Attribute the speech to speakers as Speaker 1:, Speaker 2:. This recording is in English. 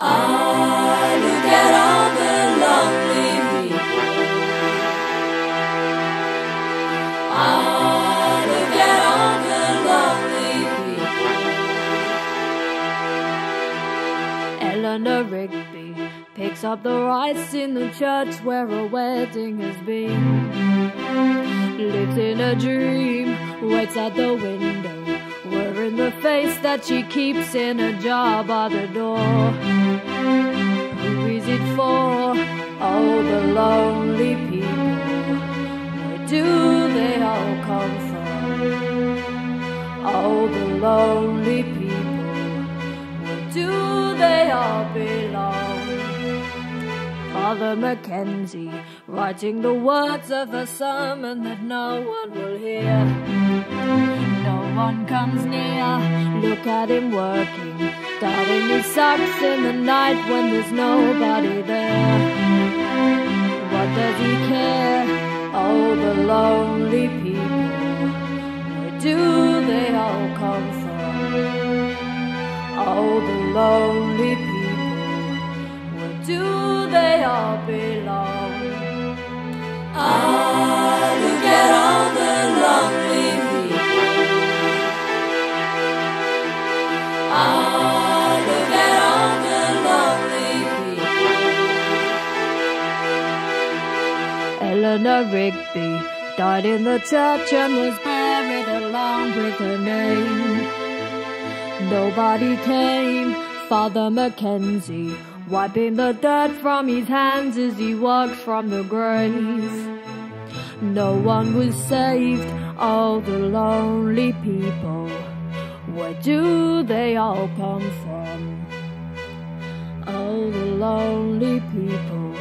Speaker 1: Ah, look at all the lonely people. Look at all the lonely people.
Speaker 2: Eleanor Rigby picks up the rice in the church where a wedding has been. Lives in a dream, waits at the window, face that she keeps in a jar by the door. Who is it for? Oh, the lonely people. Where do they all come from? Oh, the lonely people. Where do they all belong? Father McKenzie writing the words of a sermon that no one will hear. No one comes near. Look at him working, darting his socks in the night when there's nobody there. What does he care? Oh, the lonely people. Where do they all come from? Oh, the lonely Eleanor Rigby died in the church and was buried along with her name. Nobody came, Father McKenzie, wiping the dirt from his hands as he walks from the grave. No one was saved, all the lonely people. Where do they all come from? All the lonely people.